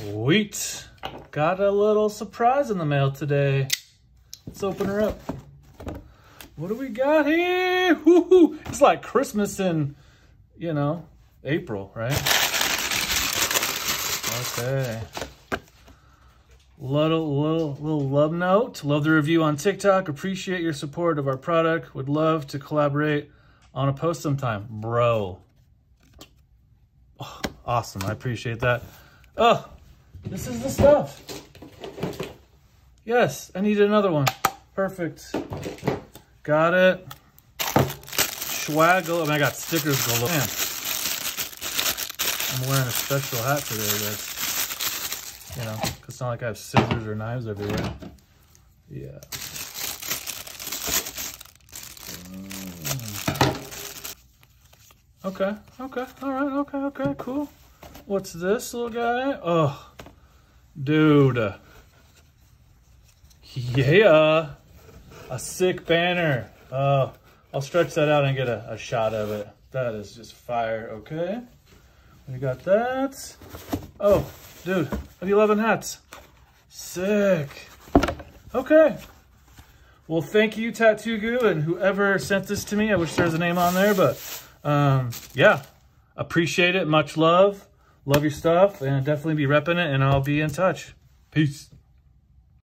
Sweet. Got a little surprise in the mail today. Let's open her up. What do we got here? It's like Christmas in, you know, April, right? Okay. Little, little, little love note. Love the review on TikTok. Appreciate your support of our product. Would love to collaborate on a post sometime. Bro. Oh, awesome. I appreciate that. Oh, this is the stuff. Yes, I need another one. Perfect. Got it. Swaggle. I mean, I got stickers galore. Man, I'm wearing a special hat today, guys. You know, it's not like I have scissors or knives everywhere. Yeah. Mm. Okay, okay, all right, okay, okay, cool. What's this little guy? Oh, dude. Yeah, a sick banner. Oh, I'll stretch that out and get a, a shot of it. That is just fire, okay? We got that. Oh, dude, have 11 hats. Sick. Okay. Well, thank you, Tattoo Goo, and whoever sent this to me. I wish there was a name on there, but um, yeah, appreciate it. Much love. Love your stuff, and definitely be repping it, and I'll be in touch. Peace.